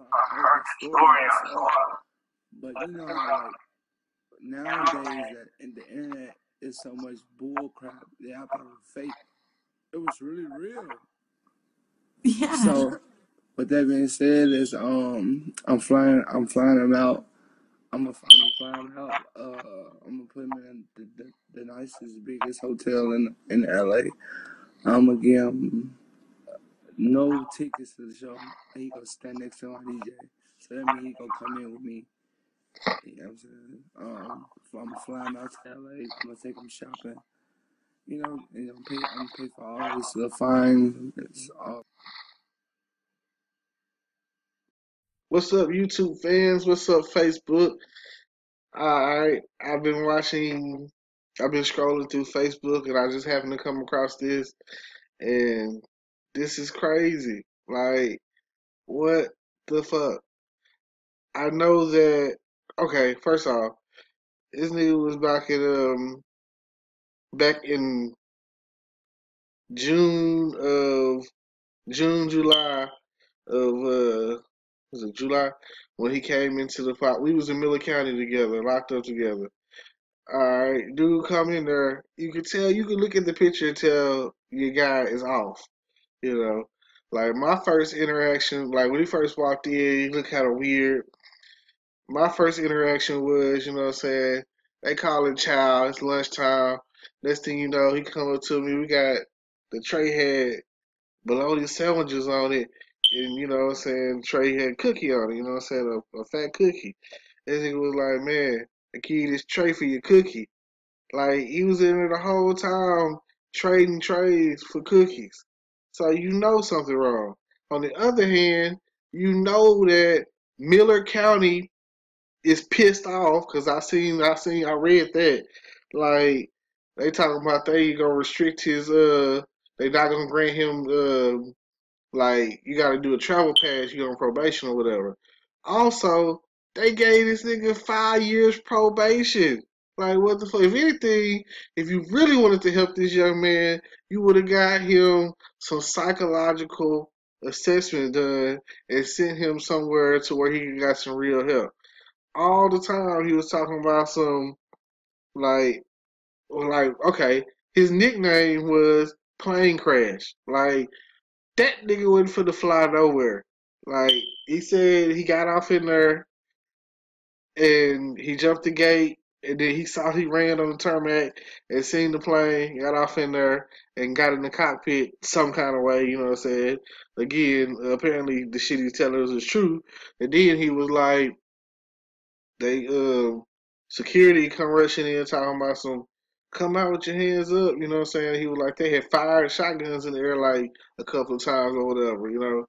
like a whole story itself. But you know how like nowadays that in the internet is so much bull crap. They out there fake. It was really real. Yeah. So with that being said, is um I'm flying I'm flying him out. I'm gonna I'm fly him out. Uh, I'm gonna put him in the, the, the nicest, biggest hotel in in LA. I'm gonna give him no tickets to the show. And he gonna stand next to my DJ. So that means he gonna come in with me. You know what I'm saying? Um, so I'm gonna fly him out to LA. I'm gonna take him shopping. You know, and I'm pay I'm gonna pay for all his little fines. It's all What's up, YouTube fans? What's up, Facebook? Alright, I've been watching, I've been scrolling through Facebook and I just happened to come across this and this is crazy. Like, what the fuck? I know that, okay, first off, this nigga was back in, um, back in June of, June, July of, uh, was it July? When he came into the fight, we was in Miller County together, locked up together. Alright, dude come in there. You could tell, you could look at the picture and tell your guy is off. You know, like my first interaction, like when he first walked in, he looked kind of weird. My first interaction was, you know I'm saying, they call it child, it's lunchtime. Next thing you know, he come up to me, we got the tray had bologna sandwiches on it, and you know what I'm saying, tray had cookie on it, you know I'm saying, a, a fat cookie. This nigga was like, man, give you this tray for your cookie. Like, he was in there the whole time trading trays for cookies. So you know something wrong. On the other hand, you know that Miller County is pissed off because I seen, I seen, I read that. Like, they talking about they gonna restrict his, uh, they not gonna grant him, uh, like, you gotta do a travel pass, you on probation or whatever. Also, they gave this nigga five years probation. Like, what the fuck? If anything, if you really wanted to help this young man, you would have got him some psychological assessment done and sent him somewhere to where he got some real help. All the time he was talking about some, like, like, okay, his nickname was Plane Crash. Like, that nigga went for the fly nowhere. Like, he said he got off in there and he jumped the gate and then he saw he ran on the tarmac and seen the plane, got off in there and got in the cockpit some kind of way, you know what I'm saying? Again, apparently the shit he's telling us is true. And then he was like, they, uh, security come rushing in talking about some, come out with your hands up, you know what I'm saying? He was like, they had fired shotguns in the air like a couple of times or whatever, you know?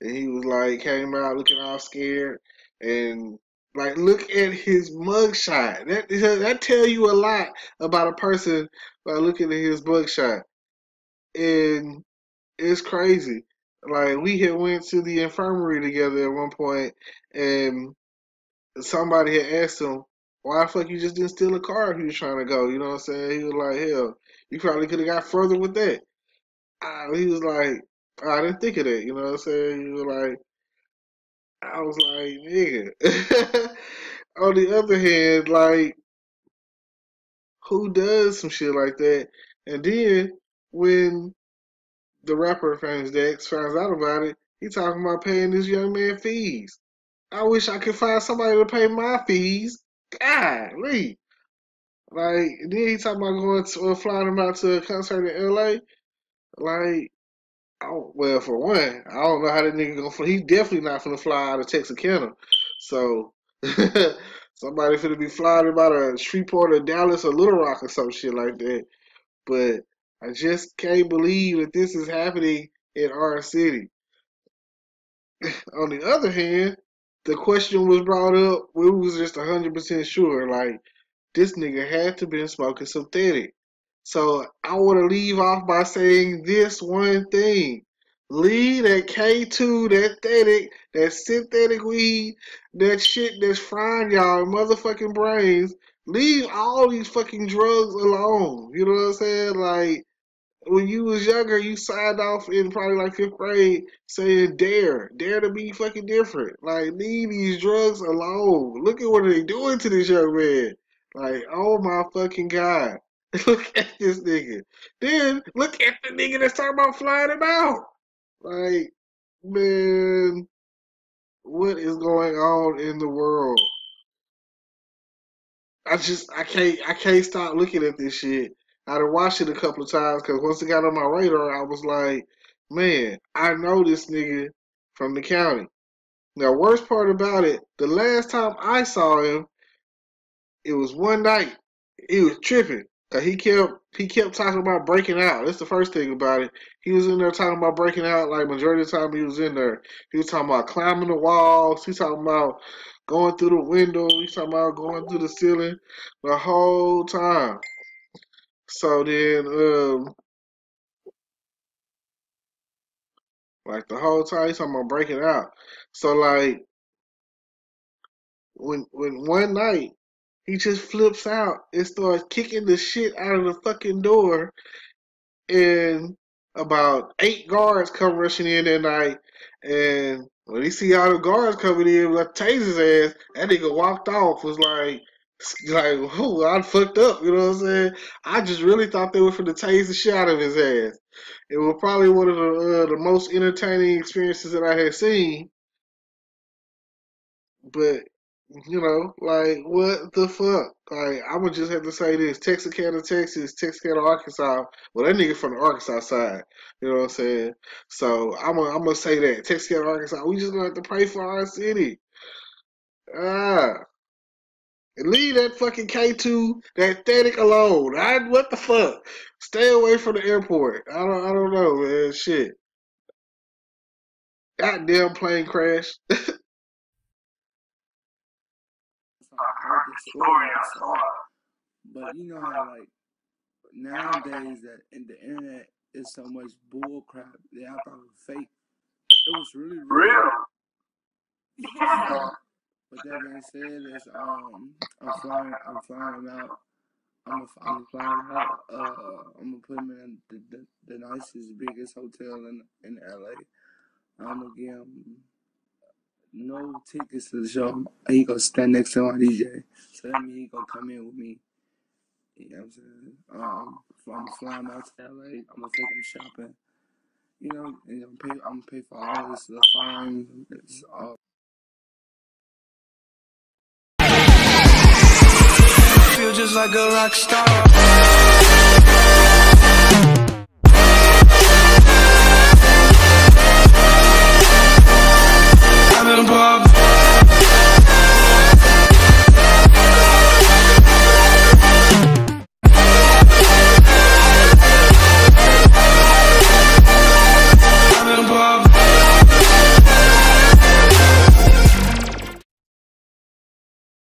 And he was like, came out looking all scared and like, look at his mugshot. That that tell you a lot about a person by looking at his mugshot, and it's crazy. Like we had went to the infirmary together at one point, and somebody had asked him, "Why the fuck you just didn't steal a car if you was trying to go?" You know what I'm saying? He was like, "Hell, you probably could have got further with that." Uh, he was like, "I didn't think of that." You know what I'm saying? He was like. I was like, nigga. On the other hand, like, who does some shit like that? And then when the rapper Famous Dex finds out about it, he talking about paying this young man fees. I wish I could find somebody to pay my fees. Golly. Like, then he talking about going to uh, flying him out to a concert in LA. Like, Oh, well, for one, I don't know how that nigga gonna fly. He definitely not gonna fly out of Texarkana. So somebody finna be flying about a Shreveport or Dallas or Little Rock or some shit like that. But I just can't believe that this is happening in our city. On the other hand, the question was brought up. We was just hundred percent sure, like this nigga had to been smoking synthetic. So I want to leave off by saying this one thing. Leave that K2, that synthetic, that synthetic weed, that shit that's frying y'all motherfucking brains. Leave all these fucking drugs alone. You know what I'm saying? Like, when you was younger, you signed off in probably like fifth grade saying dare, dare to be fucking different. Like leave these drugs alone. Look at what they doing to this young man. Like, oh my fucking god. look at this nigga. Then look at the nigga that's talking about flying him out. Like, man, what is going on in the world? I just I can't I can't stop looking at this shit. I done watched it a couple of times because once it got on my radar, I was like, man, I know this nigga from the county. Now, worst part about it, the last time I saw him, it was one night. He was tripping. He kept he kept talking about breaking out. That's the first thing about it. He was in there talking about breaking out. Like majority of the time he was in there, he was talking about climbing the walls. He was talking about going through the window. He talking about going through the ceiling the whole time. So then, um, like the whole time he's talking about breaking out. So like when when one night he just flips out and starts kicking the shit out of the fucking door, and about eight guards come rushing in that night, and when he see all the guards coming in, like tase his ass, that nigga walked off. Was like, like, who? I fucked up. You know what I'm saying? I just really thought they were for the tase the shit out of his ass. It was probably one of the uh, the most entertaining experiences that I had seen. But you know, like what the fuck? Like I'm gonna just have to say this: Texarkana, Texas, Texarkana, Arkansas. Well, that nigga from the Arkansas side. You know what I'm saying? So I'm gonna I'm gonna say that Texarkana, Arkansas. We just gonna have to pray for our city. Ah. And leave that fucking K2, that static alone. I, what the fuck? Stay away from the airport. I don't I don't know, man. Shit. Goddamn plane crash. story I saw. But you know how like nowadays that in the internet is so much bull crap that I thought was fake. It was really real. Yeah. But that being said, is um I'm flying I'm flying him out. I'm a, I'm flying him out. Uh, I'm gonna put him in the, the, the nicest, biggest hotel in in LA. I'm gonna give him no tickets to the show. He gonna stand next to my DJ. So that means he gonna come in with me. You know what I'm saying? Um, I'm flying out to LA. I'm gonna take him shopping. You know, and I'm pay. I'm gonna pay for all this the fine. It's all. Feel just like a rock star.